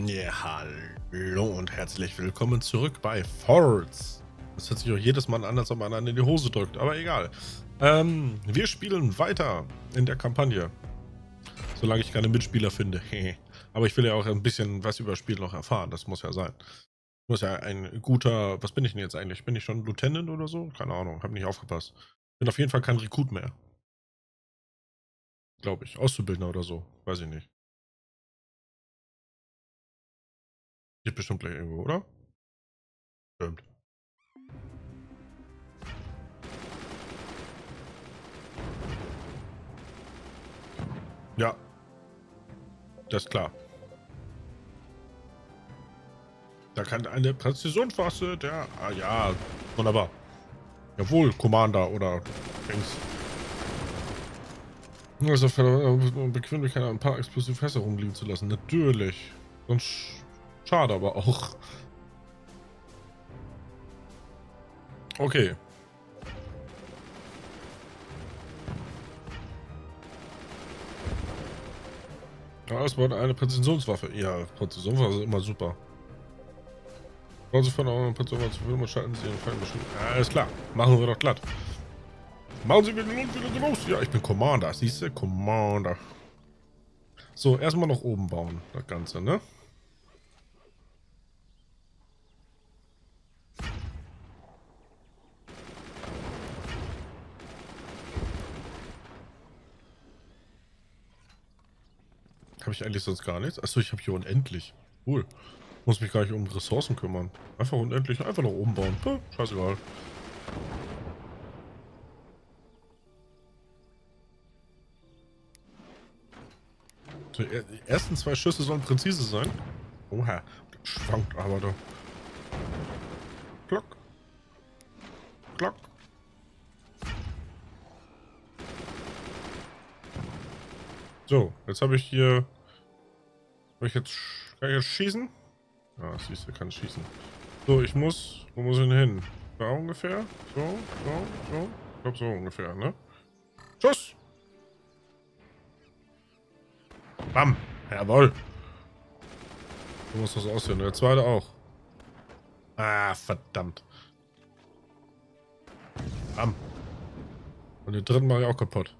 Ja, hallo und herzlich willkommen zurück bei Forts. Das hört sich auch jedes Mal an, als ob man einen in die Hose drückt, aber egal. Ähm, wir spielen weiter in der Kampagne. Solange ich keine Mitspieler finde. aber ich will ja auch ein bisschen was über Spiel noch erfahren, das muss ja sein. Ich muss ja ein guter, was bin ich denn jetzt eigentlich? Bin ich schon Lieutenant oder so? Keine Ahnung, habe nicht aufgepasst. Bin auf jeden Fall kein Rekrut mehr. Glaube ich. Auszubildender oder so, weiß ich nicht. Geht bestimmt gleich irgendwo, oder? Stimmt. Ja. Das ist klar. Da kann eine Präzisionswaffe der... Ah ja, wunderbar. Jawohl, Commander oder Dings. Also Bequemlichkeit ein paar explosive Fässer rumliegen zu lassen. Natürlich. Sonst Schade aber auch. Okay. Ja, es war eine Präzisionswaffe. Ja, Präzisionswaffe ist immer super. Wollen Sie von eurer Präzisionswaffe zu filmen schalten Sie den Feind bestimmt. Alles klar. Machen wir doch glatt. Machen Sie wieder wieder los. Ja, ich bin Commander. Siehst du? Commander. So, erstmal noch oben bauen, das Ganze, ne? Habe ich eigentlich sonst gar nichts? Achso, ich habe hier unendlich. Cool. Muss mich gar nicht um Ressourcen kümmern. Einfach unendlich, einfach nach oben bauen. Puh, scheißegal. So, die ersten zwei Schüsse sollen präzise sein. Oha, schwankt aber da. Glock. Glock. So, jetzt habe ich hier soll ich jetzt, kann ich jetzt schießen? Ja, siehst du, kann schießen. So, ich muss, wo muss ich denn hin? Da ungefähr? So, so, so. Ich glaube so ungefähr, ne? Schuss! Bam! Jawohl! So muss das aussehen. Der zweite auch. Ah, verdammt. Bam. Und den dritten mache ich auch kaputt.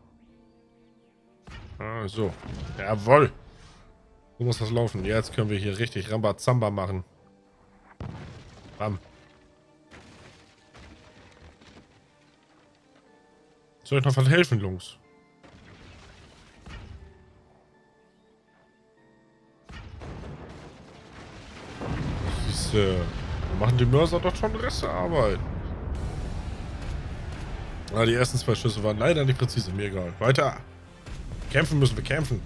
Ah, so. Jawohl! So muss das laufen. Jetzt können wir hier richtig Rambazamba machen. Bam. Soll ich noch was helfen, Jungs? Diese, machen die Mörser doch schon Restearbeit. Ah, die ersten zwei Schüsse waren leider nicht präzise. Mir egal. Weiter. Kämpfen müssen wir kämpfen.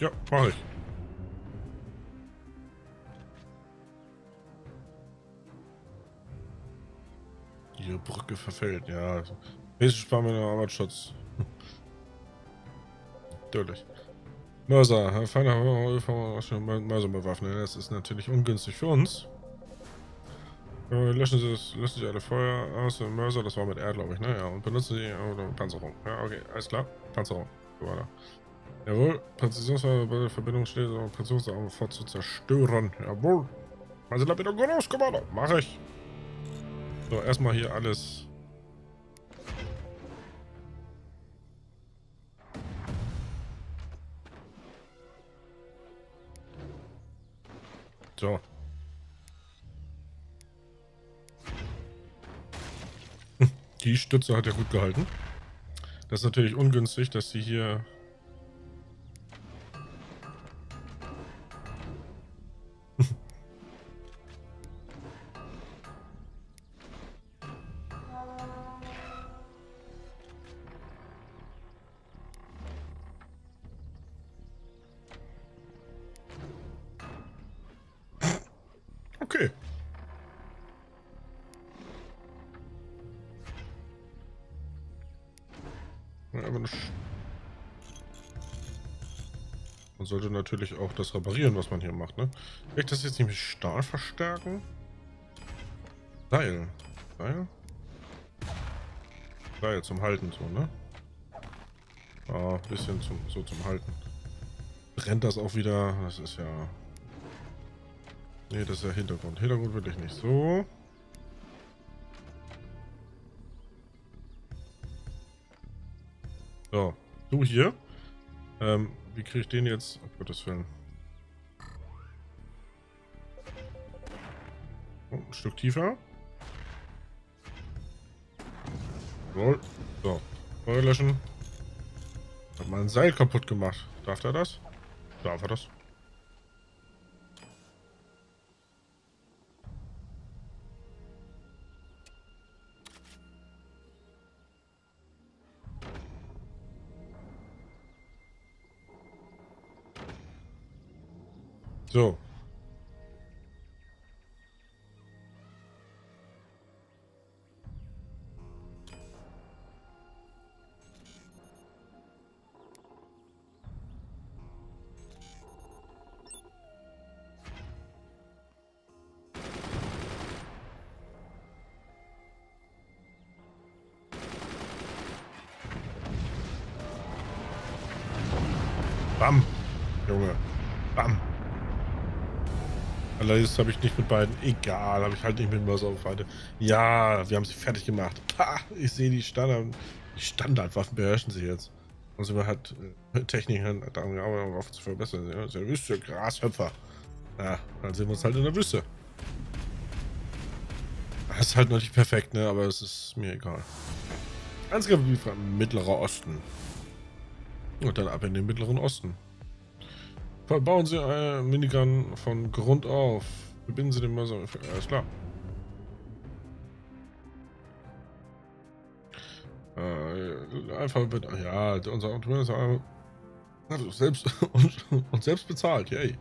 Ja, mach ich. Die Brücke verfällt, ja. Nächstes sparen wir noch Arbeitsschutz. Natürlich. Mörser, feiner Mörser bewaffnen. Das ist natürlich ungünstig für uns. Löschen Sie, das, löschen Sie alle Feuer aus dem Mörser, das war mit R, glaube ich, ne? Ja, und benutzen Sie oh, Panzerung. Ja, okay, alles klar. Panzerung. So. Jawohl, der Verbindung steht, um Präzisionswaffe sofort zu zerstören. Jawohl. Also da wieder groß, Kommando. Mach ich. So, erstmal hier alles. So. Die Stütze hat ja gut gehalten. Das ist natürlich ungünstig, dass sie hier natürlich auch das reparieren, was man hier macht, ne? Kann ich das jetzt mit Stahl verstärken? Seil. Seil? Seil zum Halten so, ne? Ah, bisschen zum, so zum Halten. Brennt das auch wieder? Das ist ja... Ne, das ist ja Hintergrund. Hintergrund will ich nicht. So. So. Du hier. Ähm, wie kriege ich den jetzt? Oh Gottes Willen. Oh, ein Stück tiefer. Roll. So. Feuer löschen. Hat mal ein Seil kaputt gemacht. Darf er das? Darf er das? So. Allerdings habe ich nicht mit beiden. Egal, habe ich halt nicht mit Mörser auf beide. Ja, wir haben sie fertig gemacht. Ha, ich sehe die Standard. Die Standardwaffen beherrschen sie jetzt. Und sie hat äh, Techniken daran gearbeitet, um Waffen zu verbessern. Ja, der Wüste, Grashöpfer. Ja, dann sehen wir uns halt in der Wüste. Das ist halt noch nicht perfekt, ne? Aber es ist mir egal. Einziger vom Mittlerer Osten. Und dann ab in den Mittleren Osten. Verbauen Sie eine Minigun von Grund auf. Verbinden Sie den Mörser. Alles klar. Äh, einfach mit. Ja, unser Auto ist selbst und, und selbst bezahlt. Yay.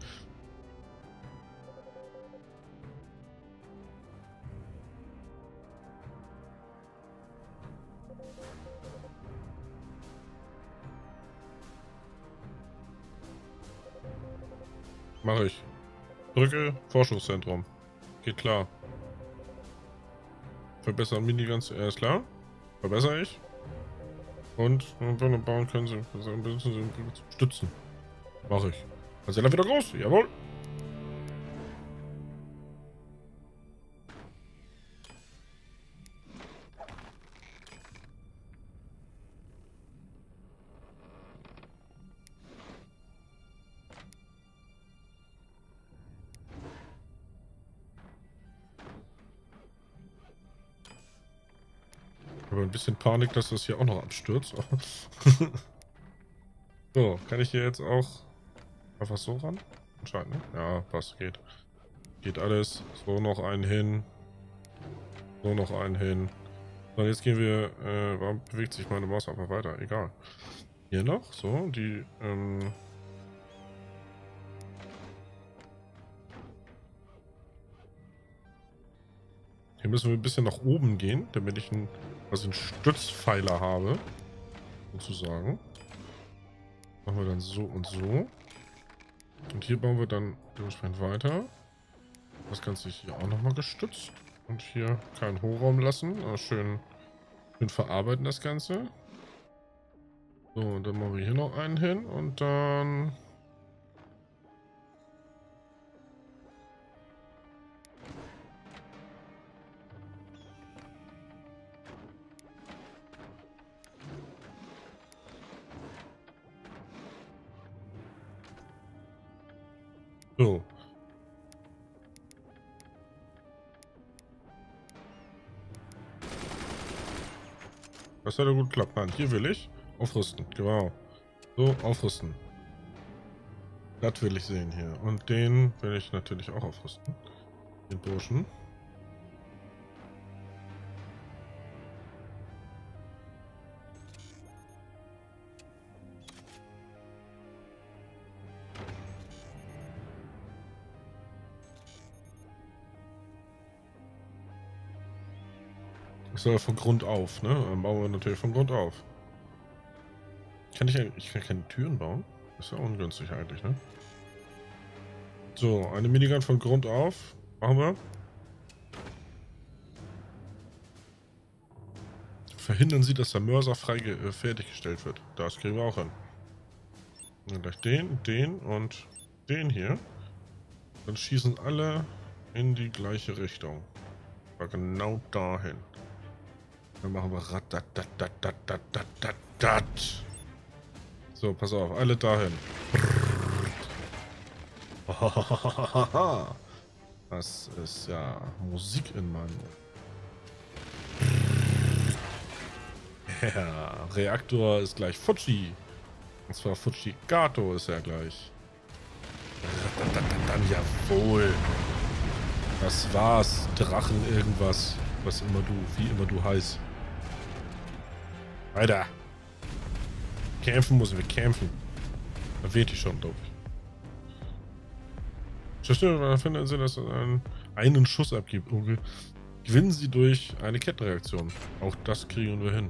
Mache ich. Brücke, Forschungszentrum. Geht klar. Verbessern Miniguns, er ist klar. Verbessere ich. Und wenn wir bauen können sie, sie stützen. Mache ich. Also wieder groß, jawohl. Bisschen Panik, dass das hier auch noch abstürzt. so, kann ich hier jetzt auch einfach so ran? Anscheinend, ne? Ja, passt, geht. Geht alles. So noch einen hin. So noch einen hin. So, jetzt gehen wir, äh, warum bewegt sich meine Maus einfach weiter? Egal. Hier noch, so, die, ähm, Hier müssen wir ein bisschen nach oben gehen, damit ich einen, also einen Stützpfeiler habe. Sozusagen. Machen wir dann so und so. Und hier bauen wir dann dementsprechend weiter. Das Ganze hier auch nochmal gestützt. Und hier keinen Hochraum lassen. Also schön, schön verarbeiten das Ganze. So, und dann machen wir hier noch einen hin. Und dann Das hat ja gut geklappt. Nein, hier will ich aufrüsten. Genau. So, aufrüsten. Das will ich sehen hier. Und den will ich natürlich auch aufrüsten. Den Burschen. Ich soll von Grund auf, ne? Dann bauen wir natürlich von Grund auf. Kann ich ich kann keine Türen bauen? Das ist ja ungünstig eigentlich, ne? So, eine Minigun von Grund auf. Machen wir. verhindern Sie, dass der Mörser frei äh, fertiggestellt wird. Das kriegen wir auch hin. Und gleich den, den und den hier. Dann schießen alle in die gleiche Richtung. Aber genau dahin. Dann machen wir ratatatatatatat. So, pass auf, alle dahin. Das ist ja Musik in meinem Ja, Reaktor ist gleich Fuji. Und zwar Fujigato ist er gleich. Dann jawohl. Das war's. Drachen irgendwas. Was immer du, wie immer du heißt. Weiter. Kämpfen müssen wir kämpfen. Da weht die schon, ich. Zerstörer finden Sie, dass er einen, einen Schuss abgibt. Okay. Gewinnen Sie durch eine Kettenreaktion. Auch das kriegen wir hin.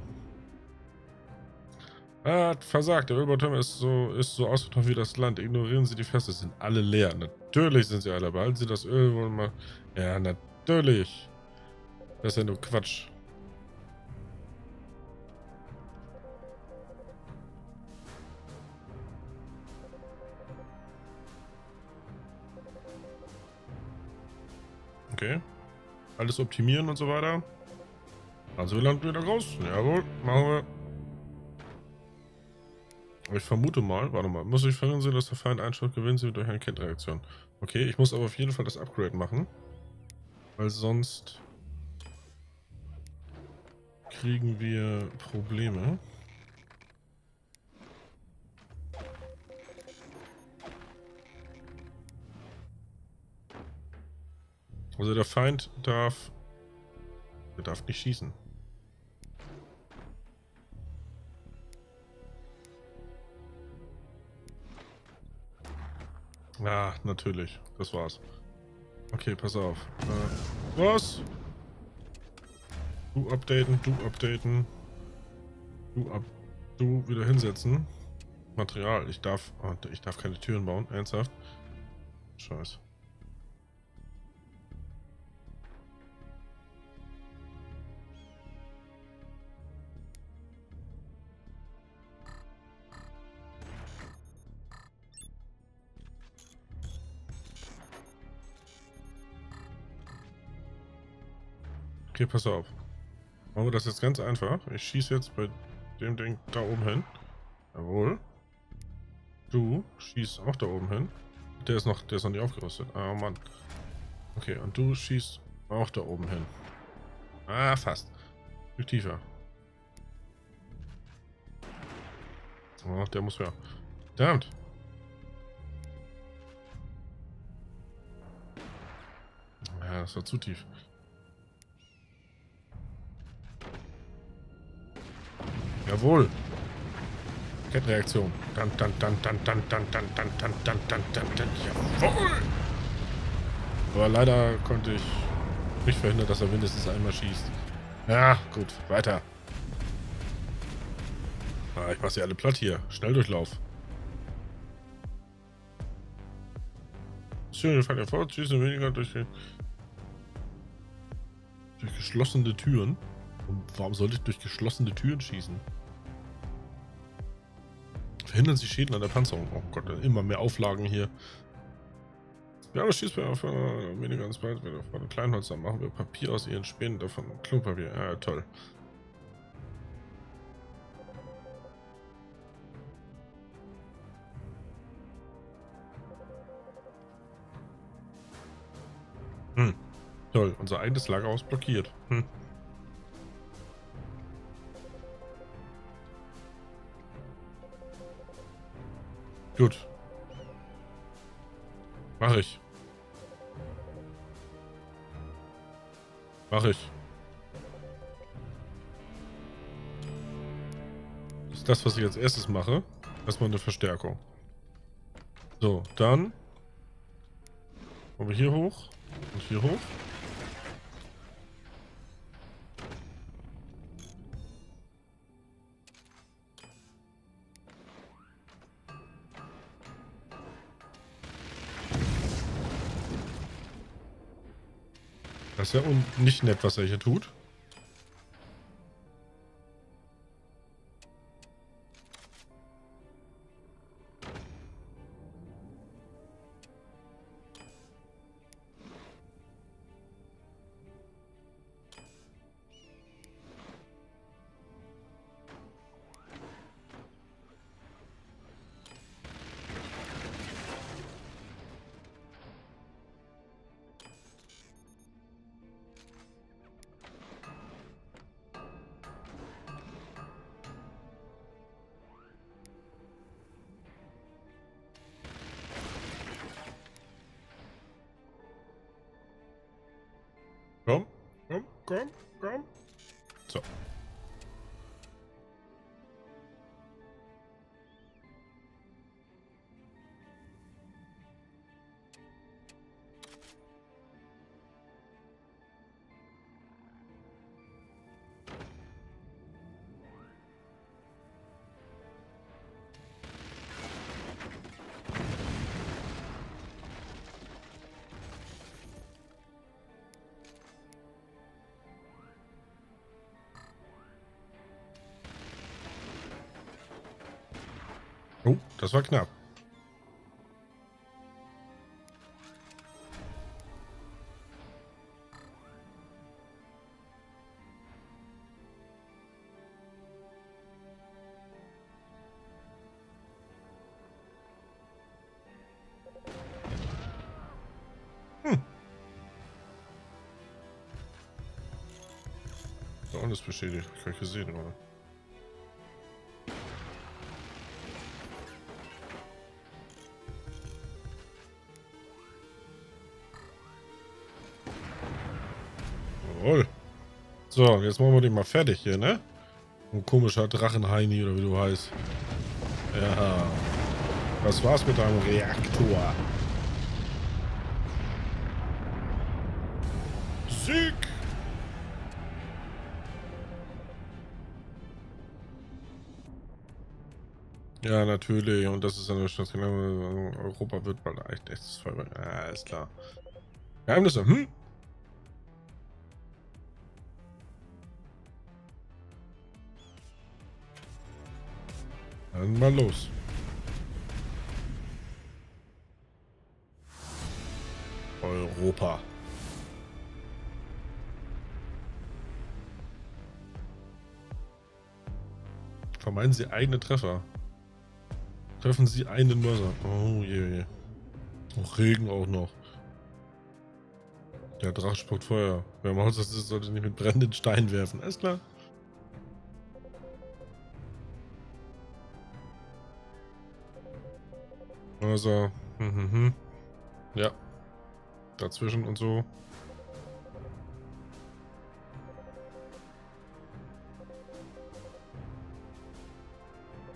Er hat versagt. Der Ölbauturm ist so, ist so ausgetroffen wie das Land. Ignorieren Sie die Feste. Sind alle leer. Natürlich sind sie alle. Behalten Sie das Öl wohl mal. Ja, natürlich. Das ist ja nur Quatsch. Okay. Alles optimieren und so weiter. Also wir landen wieder raus. Jawohl, machen wir. Ich vermute mal, warte mal, muss ich verhindern, dass der Feind Einschlag gewinnt sie durch eine Kettenreaktion. Okay, ich muss aber auf jeden Fall das Upgrade machen. Weil sonst kriegen wir Probleme. Also der Feind darf... Der darf nicht schießen. Ja, natürlich. Das war's. Okay, pass auf. Äh, was? Du updaten, du updaten. Du up... Du wieder hinsetzen. Material. Ich darf... Oh, ich darf keine Türen bauen. Ernsthaft? Scheiße. Okay, pass auf. Machen wir das jetzt ganz einfach. Ich schieße jetzt bei dem Ding da oben hin. Jawohl. Du schießt auch da oben hin. Der ist noch, der ist noch nicht aufgerüstet. Ah, Mann. Okay, und du schießt auch da oben hin. Ah, fast. Viel tiefer. Oh, der muss ja. Verdammt. Ja, das war zu tief. Jawohl. Kettenreaktion. Dann, dann, dann, dann, dann, dann, dann, dann, dann, dann, dann, dann, dann, jawohl. Aber leider konnte ich nicht verhindern, dass er mindestens einmal schießt. Ja, gut, weiter. Ah, ich mach sie alle platt hier. Schnelldurchlauf. Schön, Fall fort, schießen weniger durch, durch geschlossene Türen. Und warum sollte ich durch geschlossene Türen schießen? Verhindern Sie Schäden an der Panzerung. Oh Gott, immer mehr Auflagen hier. Ja, das schießt mir auf äh, weniger ins Bein. Von Kleinholz, dann machen wir Papier aus ihren Spänen, davon Klopapier. Ja, toll. Hm. Toll, unser eigenes Lagerhaus blockiert. Hm. Gut. Mach ich. Mach ich. Ist das, was ich als erstes mache. Erstmal eine Verstärkung. So, dann kommen wir hier hoch und hier hoch. Das ist ja nicht nett, was er hier tut. Komm, komm, komm. So. Das war knapp. Hm. Alles bestätigt. Kann ich gesehen, oder? So, jetzt machen wir den mal fertig hier, ne? Ein komischer Drachenheini oder wie du heißt. Ja. Was war's mit deinem Reaktor? Sieg! Ja, natürlich. Und das ist eine Stadt. Europa wird bald echt echtes Feuerwerk. Ja, ist klar. Geheimnisse, hm? Dann mal los. Europa. Vermeiden Sie eigene Treffer. Treffen Sie einen Mörser. Oh je. Oh, Regen auch noch. Der Drache spuckt Feuer. Wer macht das, sollte nicht mit brennenden Steinen werfen. Alles klar. Also, hm, hm, hm. ja. Dazwischen und so.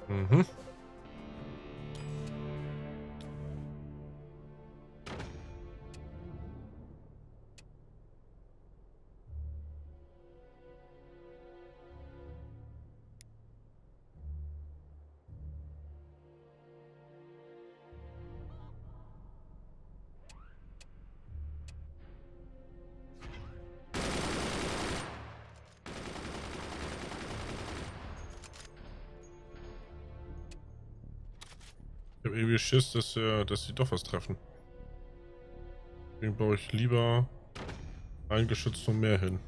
Mhm. Ich habe irgendwie Schiss, dass, äh, dass die doch was treffen. Deswegen baue ich lieber ein Geschütz zum Meer hin.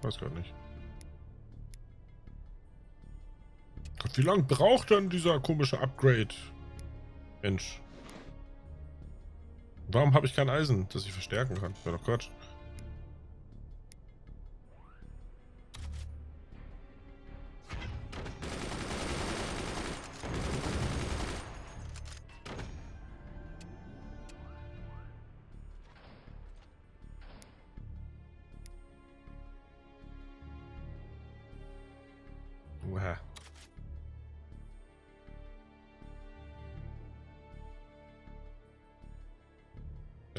Weiß gar nicht. Gott, wie lange braucht denn dieser komische Upgrade? Mensch. Warum habe ich kein Eisen, das ich verstärken kann? Wäre doch Quatsch.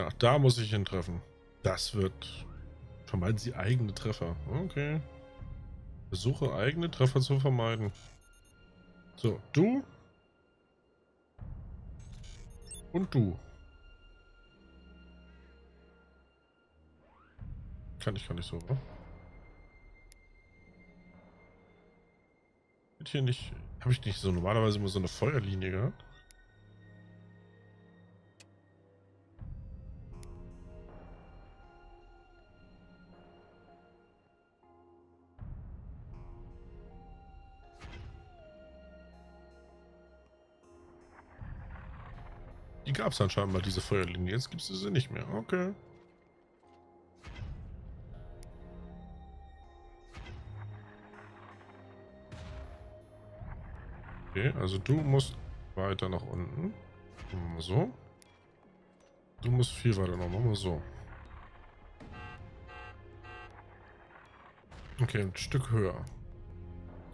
Ja, da muss ich ihn treffen. Das wird... Vermeiden Sie eigene Treffer. Okay. Versuche eigene Treffer zu vermeiden. So, du. Und du. Kann ich gar nicht so, oder? Hier nicht... Habe ich nicht so normalerweise immer so eine Feuerlinie gehabt? Die gab es anscheinend mal, diese Feuerlinie. Jetzt gibt es sie nicht mehr. Okay. Okay, also du musst weiter nach unten. Machen wir so. Du musst viel weiter noch. Machen wir so. Okay, ein Stück höher.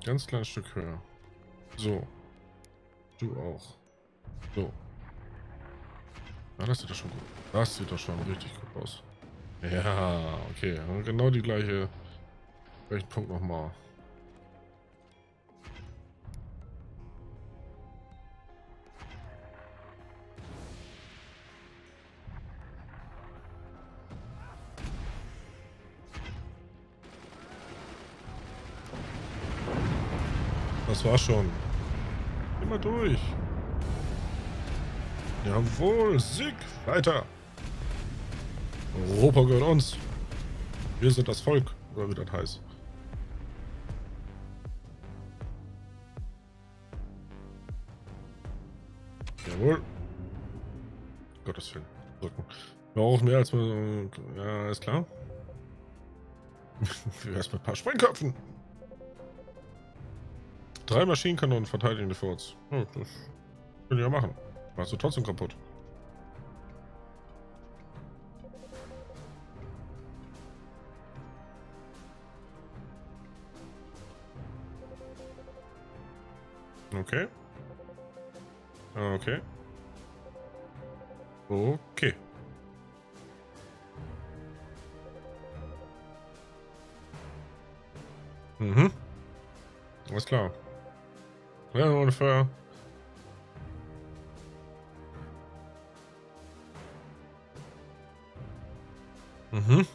Ganz kleines Stück höher. So. Du auch. So. Ja, das sieht doch schon gut. Das sieht doch schon richtig gut aus. Ja, okay. Genau die gleiche, gleichen Punkt nochmal. Das war schon. Immer durch. Jawohl, Sieg. Weiter. Europa gehört uns. Wir sind das Volk, oder wie das heißt. Jawohl. Gottes Willen. Drücken. Wir brauchen mehr als... Ja, ist klar. Wir erstmal ein paar Sprengköpfen. Drei Maschinenkanonen verteidigen die Forts. Oh, das können die ja machen. Machst du trotzdem kaputt. Okay. Okay. Okay. Mhm. Alles klar. Ja, ohne Feuer.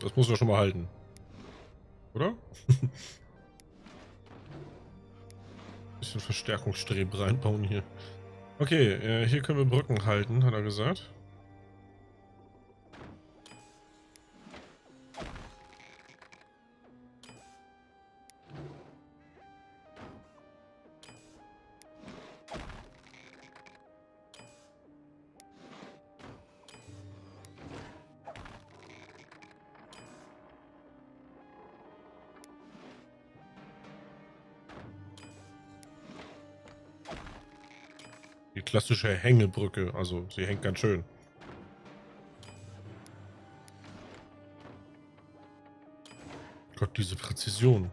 Das muss man schon mal halten. Oder? Bisschen Verstärkungsstreben reinbauen hier. Okay, äh, hier können wir Brücken halten, hat er gesagt. Die klassische Hängebrücke, also sie hängt ganz schön. Gott, diese Präzision.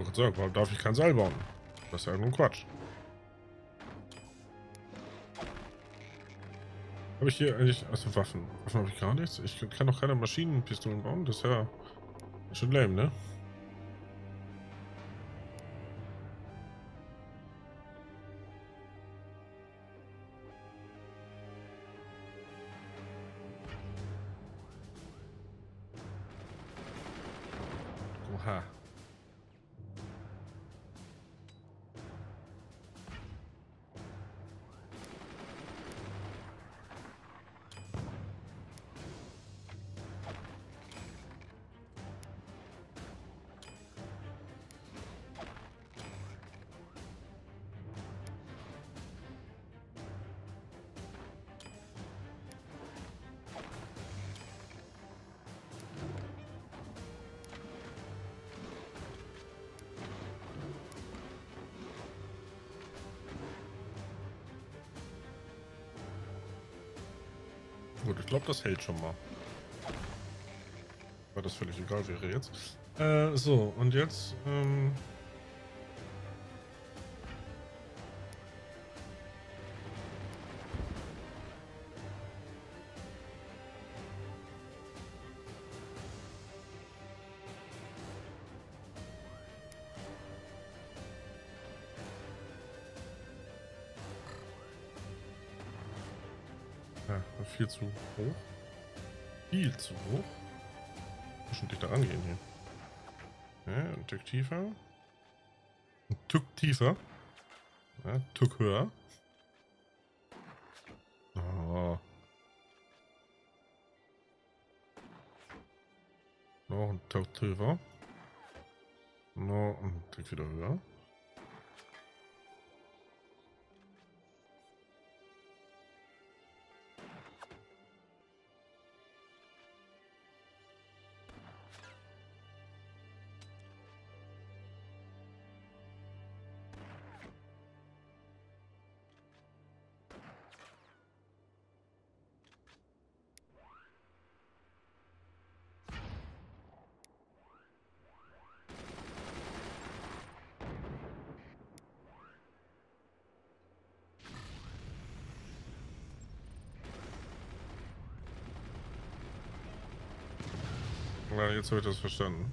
Ich sagen, warum darf ich kein Seil bauen? Das ist ja nun Quatsch. Habe ich hier eigentlich... Achso, Waffen. Waffen habe ich gar nichts. Ich kann doch keine Maschinenpistolen bauen. Das ist ja schon lame, ne? Gut, ich glaube, das hält schon mal. weil das völlig egal wäre jetzt. Äh, so, und jetzt, ähm, viel zu hoch. Viel zu hoch. Schon dichter rangehen hier. Ja, ein Tick tiefer. Ein Tick tiefer. Ja, ein Tick höher. Oh. Noch ein Tick tiefer. Noch ein Tick wieder höher. Jetzt habe ich das verstanden.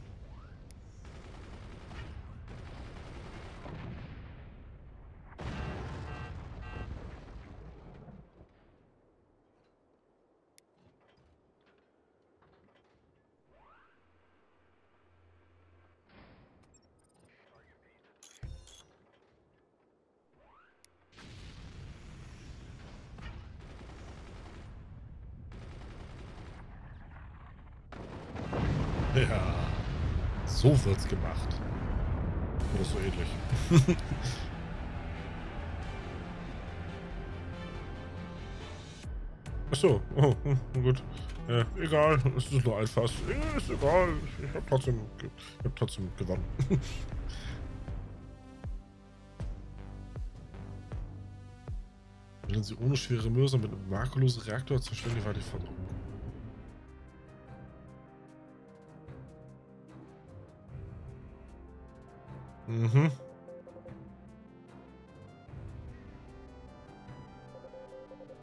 Ja, wird's gemacht. Oder so ähnlich. Achso, oh, hm, gut. Ja, egal, es ist nur ein Fass. Ja, ist egal, ich hab trotzdem, ich hab trotzdem gewonnen. Wenn sie ohne schwere Mörser mit einem makellosen Reaktor zerstören, die war die Verbrauch. Mhm.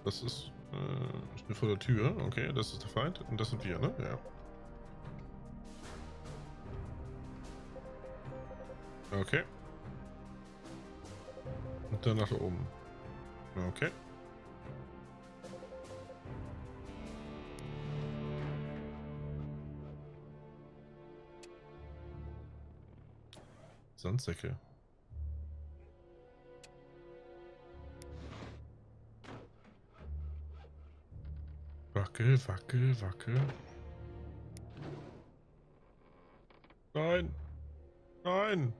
Das ist, äh, steht vor der Tür. Okay, das ist der Feind. Und das sind wir, ne? Ja. Okay. Und dann nach oben. Okay. Sandsäcke. Wackel, wackel, wackel. Nein. Nein.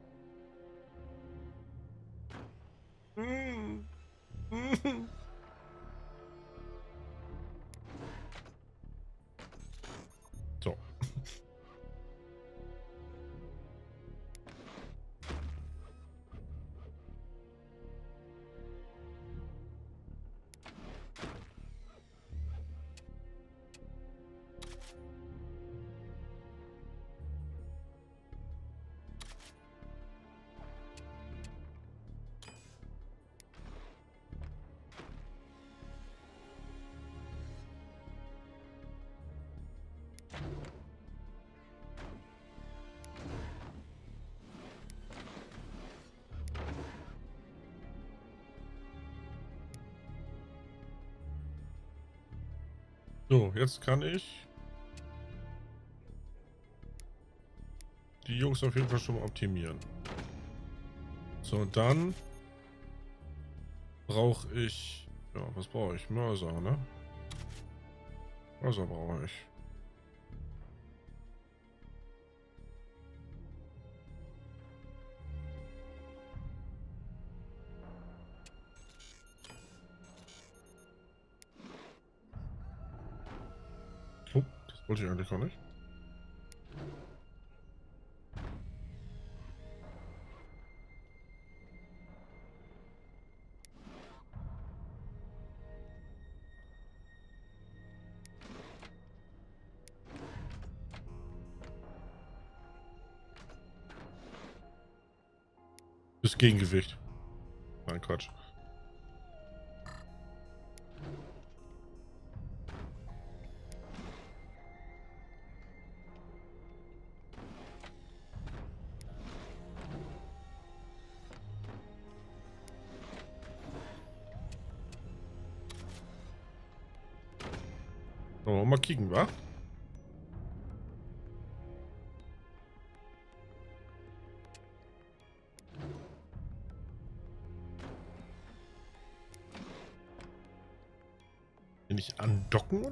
So, jetzt kann ich die Jungs auf jeden Fall schon mal optimieren. So, dann brauche ich, ja, was brauche ich? Mörser, ne? Mörser brauche ich. Oh, das wollte ich eigentlich gar nicht. Das Gegengewicht. Mein Quatsch.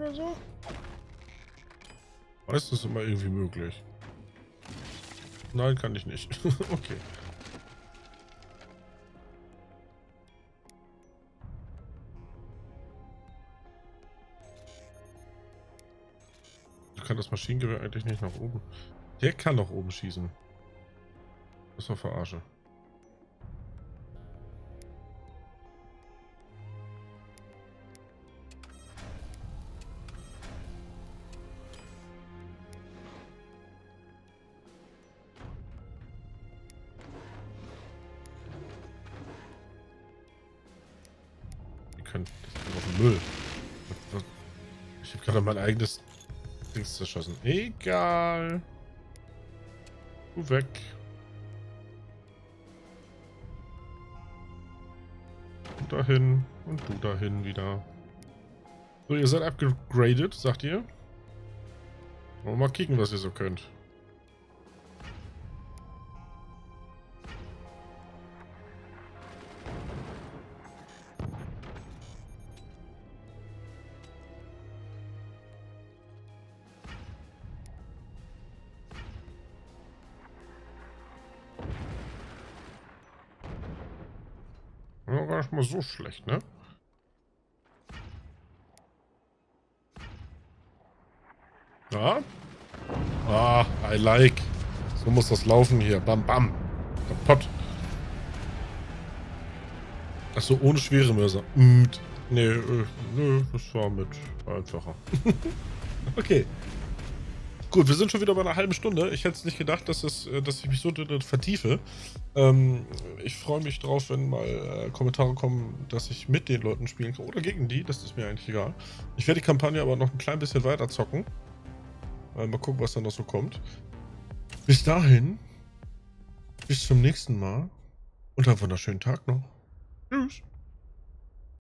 Oder so? Weiß das immer irgendwie möglich? Nein, kann ich nicht. okay. kann das Maschinengewehr eigentlich nicht nach oben. Der kann nach oben schießen. Das war Verarsche. Mein eigenes Dings zerschossen. Egal. Du weg. Du dahin und du dahin wieder. So, ihr seid abgegradet, sagt ihr? Wollen mal kicken, was ihr so könnt. Gar nicht mal so schlecht, ne? Ja? Ah, I like. So muss das laufen hier. Bam, bam. Kaputt. Achso, ohne schwere Mörser. Nee, äh, nö, das war mit einfacher. okay. Gut, wir sind schon wieder bei einer halben Stunde. Ich hätte es nicht gedacht, dass, es, äh, dass ich mich so vertiefe. Ähm, ich freue mich drauf, wenn mal äh, Kommentare kommen, dass ich mit den Leuten spielen kann. Oder gegen die, das ist mir eigentlich egal. Ich werde die Kampagne aber noch ein klein bisschen weiter zocken. Äh, mal gucken, was dann noch so kommt. Bis dahin, bis zum nächsten Mal und einen wunderschönen Tag noch. Tschüss.